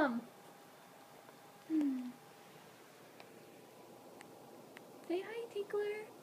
Mom! Say hi, Tinkler.